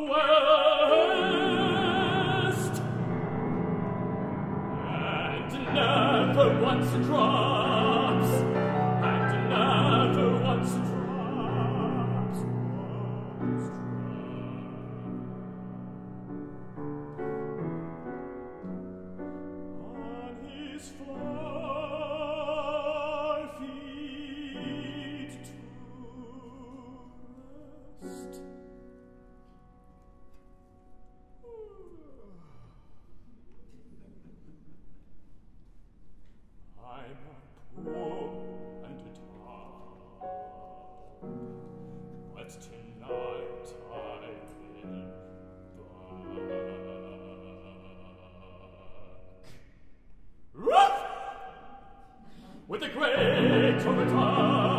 west and never once a that drops to